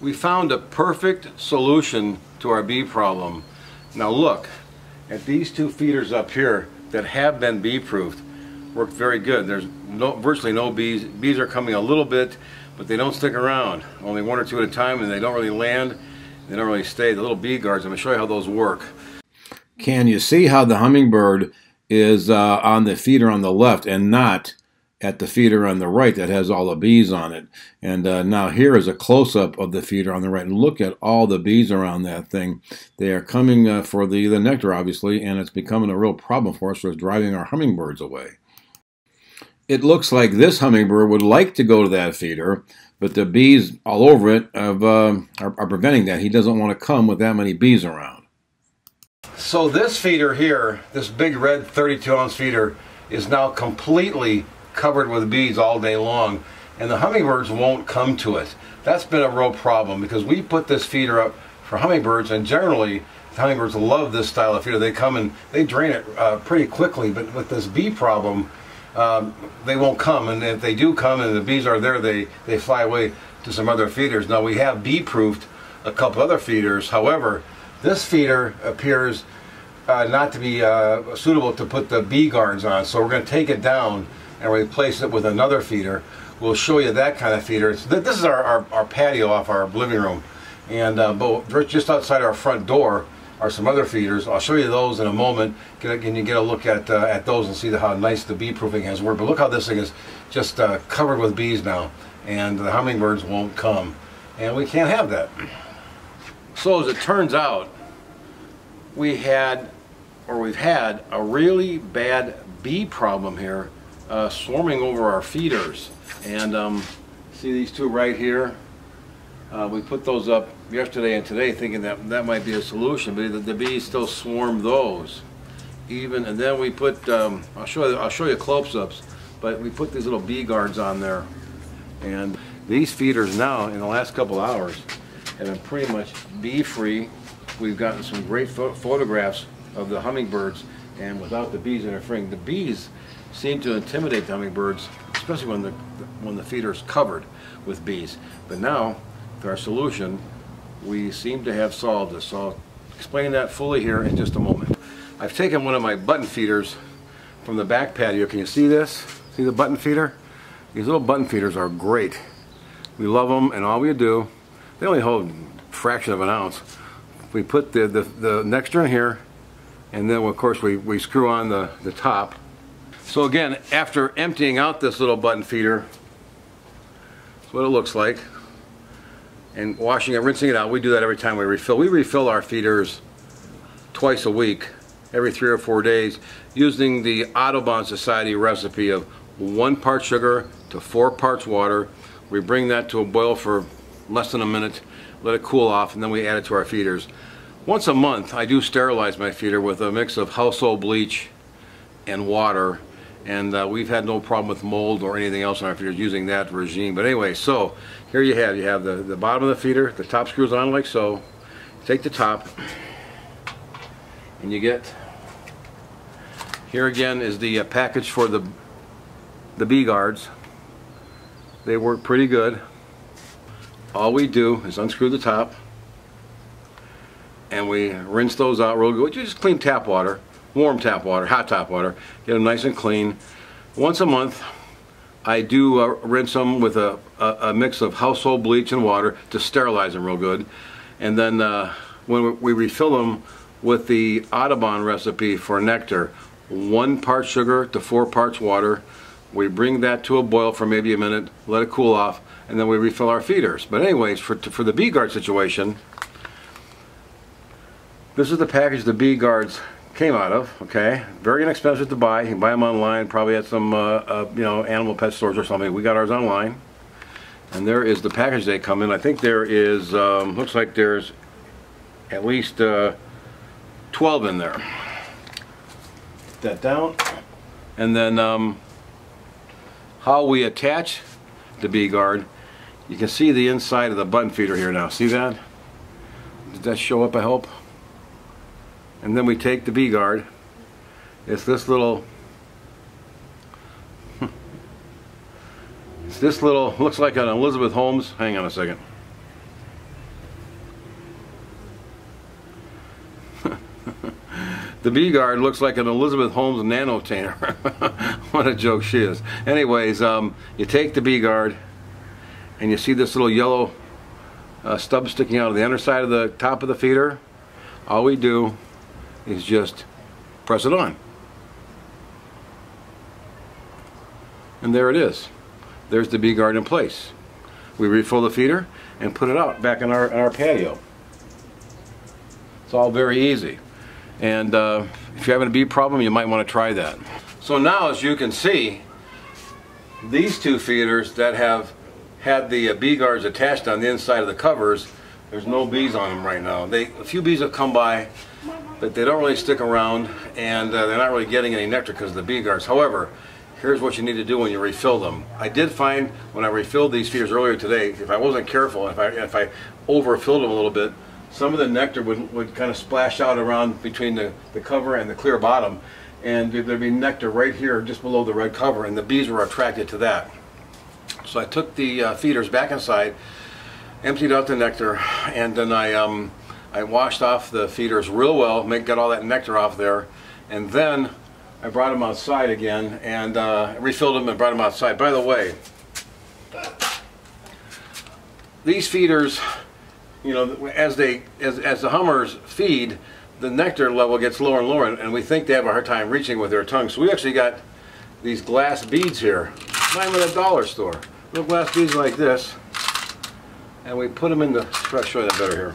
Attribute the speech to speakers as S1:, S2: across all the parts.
S1: we found a perfect solution to our bee problem. Now look at these two feeders up here that have been bee proofed. Worked very good. There's no, virtually no bees. Bees are coming a little bit, but they don't stick around. Only one or two at a time and they don't really land. They don't really stay. The little bee guards, I'm going to show you how those work. Can you see how the hummingbird is uh, on the feeder on the left and not at the feeder on the right that has all the bees on it. And uh, now here is a close-up of the feeder on the right. And look at all the bees around that thing. They are coming uh, for the, the nectar, obviously, and it's becoming a real problem for us. So it's driving our hummingbirds away. It looks like this hummingbird would like to go to that feeder, but the bees all over it have, uh, are, are preventing that. He doesn't want to come with that many bees around. So this feeder here, this big red 32 ounce feeder, is now completely covered with bees all day long and the hummingbirds won't come to it. That's been a real problem because we put this feeder up for hummingbirds and generally the hummingbirds love this style of feeder. They come and they drain it uh, pretty quickly but with this bee problem um, they won't come and if they do come and the bees are there they, they fly away to some other feeders. Now we have bee proofed a couple other feeders however this feeder appears uh, not to be uh, suitable to put the bee guards on so we're going to take it down and replace it with another feeder. We'll show you that kind of feeder. this is our, our, our, patio off our living room. And uh, but just outside our front door are some other feeders. I'll show you those in a moment. Can, can you get a look at uh, at those and see how nice the bee proofing has worked. But look how this thing is just uh, covered with bees now. And the hummingbirds won't come. And we can't have that. So as it turns out, we had, or we've had, a really bad bee problem here uh, swarming over our feeders. And um, see these two right here? Uh, we put those up yesterday and today thinking that that might be a solution, but the, the bees still swarm those. Even, and then we put, um, I'll show you, I'll show you close-ups, but we put these little bee guards on there. And these feeders now, in the last couple hours, have been pretty much bee-free. We've gotten some great pho photographs of the hummingbirds and without the bees interfering. The bees seem to intimidate the hummingbirds, especially when the when the feeder is covered with bees. But now, with our solution, we seem to have solved this. So I'll explain that fully here in just a moment. I've taken one of my button feeders from the back patio. Can you see this? See the button feeder? These little button feeders are great. We love them, and all we do, they only hold a fraction of an ounce. We put the, the, the nectar in here, and then of course we, we screw on the, the top so again, after emptying out this little button feeder, that's what it looks like, and washing it, rinsing it out, we do that every time we refill. We refill our feeders twice a week, every three or four days, using the Audubon Society recipe of one part sugar to four parts water. We bring that to a boil for less than a minute, let it cool off, and then we add it to our feeders. Once a month, I do sterilize my feeder with a mix of household bleach and water and uh, we've had no problem with mold or anything else in our feeders using that regime. But anyway, so here you have, you have the, the bottom of the feeder, the top screws on like so. Take the top, and you get, here again is the uh, package for the, the bee guards. They work pretty good. All we do is unscrew the top, and we rinse those out real good. You just clean tap water warm tap water, hot tap water, get them nice and clean. Once a month, I do uh, rinse them with a, a, a, mix of household bleach and water to sterilize them real good. And then uh, when we refill them with the Audubon recipe for nectar, one part sugar to four parts water. We bring that to a boil for maybe a minute, let it cool off, and then we refill our feeders. But anyways, for, for the bee guard situation, this is the package the bee guards came out of. Okay, very inexpensive to buy. You can buy them online, probably at some uh, uh, you know animal pet stores or something. We got ours online, and there is the package they come in. I think there is um, looks like there's at least uh, 12 in there. Put that down, and then um, how we attach the bee guard. You can see the inside of the button feeder here now. See that? Did that show up? I hope and then we take the bee guard it's this little it's this little looks like an Elizabeth Holmes. Hang on a second. The bee guard looks like an Elizabeth Holmes nanotainer what a joke she is. Anyways um, you take the bee guard and you see this little yellow uh, stub sticking out of the underside of the top of the feeder. All we do is just press it on. And there it is. There's the bee guard in place. We refill the feeder and put it out back in our, in our patio. It's all very easy. And uh, if you're having a bee problem, you might want to try that. So now, as you can see, these two feeders that have had the uh, bee guards attached on the inside of the covers, there's no bees on them right now. They, a few bees have come by, but they don't really stick around, and uh, they're not really getting any nectar because of the bee guards. However, here's what you need to do when you refill them. I did find when I refilled these feeders earlier today, if I wasn't careful, if I, if I overfilled them a little bit, some of the nectar would, would kind of splash out around between the, the cover and the clear bottom and there'd be nectar right here just below the red cover and the bees were attracted to that. So I took the uh, feeders back inside, emptied out the nectar, and then I, um, I washed off the feeders real well, make, got all that nectar off there, and then I brought them outside again and uh, refilled them and brought them outside. By the way, these feeders you know, as they as, as the hummers feed, the nectar level gets lower and lower, and we think they have a hard time reaching with their tongue. So we actually got these glass beads here, them at a dollar store. Little glass beads like this, and we put them in the. Try to show you that better here.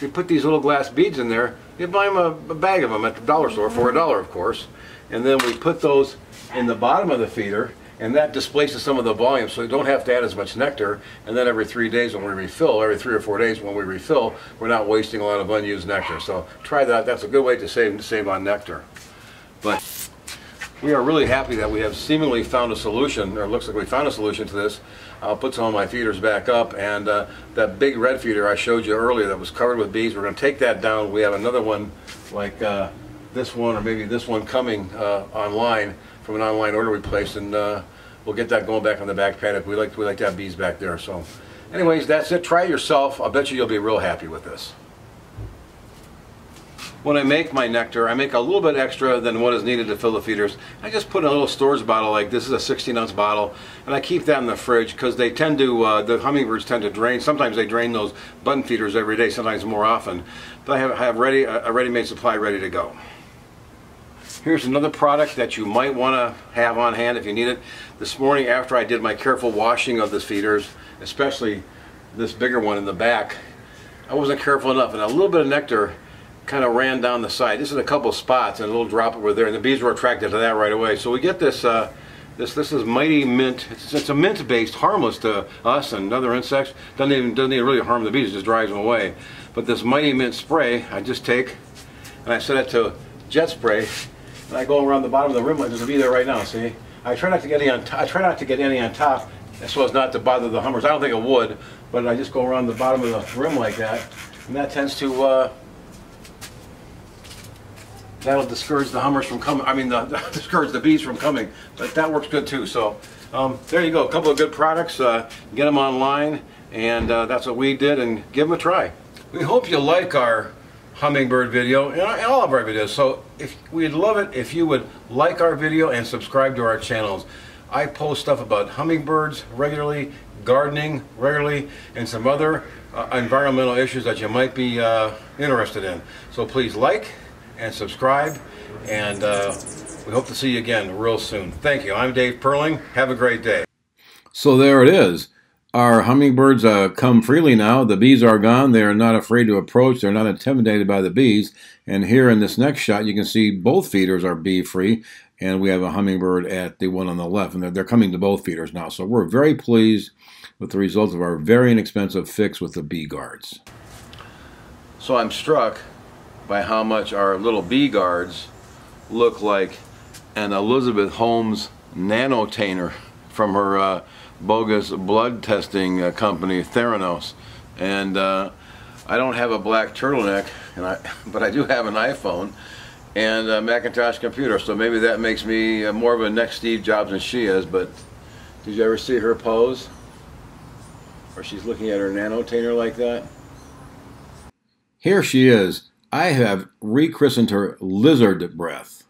S1: We put these little glass beads in there. You buy them a, a bag of them at the dollar store for a dollar, of course, and then we put those in the bottom of the feeder and that displaces some of the volume so you don't have to add as much nectar. And then every three days when we refill every three or four days when we refill we're not wasting a lot of unused nectar. So try that. That's a good way to save save on nectar. But we are really happy that we have seemingly found a solution or looks like we found a solution to this I'll put some of my feeders back up and uh, that big red feeder I showed you earlier that was covered with bees we're going to take that down we have another one like uh, this one or maybe this one coming uh, online from an online order we placed, and uh, we'll get that going back on the back paddock. We like we like to have bees back there. So, anyways, that's it. Try it yourself. I'll bet you you'll be real happy with this. When I make my nectar, I make a little bit extra than what is needed to fill the feeders. I just put in a little storage bottle like this is a 16 ounce bottle, and I keep that in the fridge because they tend to, uh, the hummingbirds tend to drain. Sometimes they drain those button feeders every day, sometimes more often. But I have, have ready a ready-made supply ready to go. Here's another product that you might want to have on hand if you need it. This morning after I did my careful washing of the feeders, especially this bigger one in the back, I wasn't careful enough and a little bit of nectar kind of ran down the side. This is a couple spots and a little drop over there and the bees were attracted to that right away. So we get this uh, this this is mighty mint. It's, it's a mint based, harmless to us and other insects. Doesn't even doesn't even really harm the bees. It just drives them away. But this mighty mint spray, I just take and I set it to jet spray and I go around the bottom of the rim. There's a bee there right now. See, I try not to get any on. I try not to get any on top, so as not to bother the hummers. I don't think it would, but I just go around the bottom of the rim like that, and that tends to. Uh, that'll discourage the hummers from coming. I mean, the, discourage the bees from coming. But that works good too. So um, there you go. A couple of good products. Uh, get them online, and uh, that's what we did. And give them a try. We hope you like our hummingbird video and all of our videos. So if we'd love it if you would like our video and subscribe to our channels. I post stuff about hummingbirds regularly, gardening regularly, and some other uh, environmental issues that you might be uh, interested in. So please like and subscribe, and uh, we hope to see you again real soon. Thank you. I'm Dave Pearling. Have a great day. So there it is. Our hummingbirds uh, come freely now. The bees are gone. They are not afraid to approach. They're not intimidated by the bees. And here in this next shot, you can see both feeders are bee free. And we have a hummingbird at the one on the left. And they're, they're coming to both feeders now. So we're very pleased with the results of our very inexpensive fix with the bee guards. So I'm struck by how much our little bee guards look like an Elizabeth Holmes nanotainer from her uh, bogus blood testing uh, company, Theranos. And uh, I don't have a black turtleneck, and I, but I do have an iPhone and a Macintosh computer, so maybe that makes me uh, more of a next Steve Jobs than she is, but did you ever see her pose? Or she's looking at her nanotainer like that?
S2: Here she is. I have rechristened her Lizard Breath.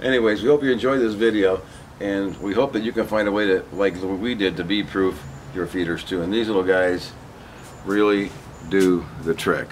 S1: Anyways, we hope you enjoyed this video, and we hope that you can find a way to, like we did, to bee-proof your feeders too. And these little guys really do the trick.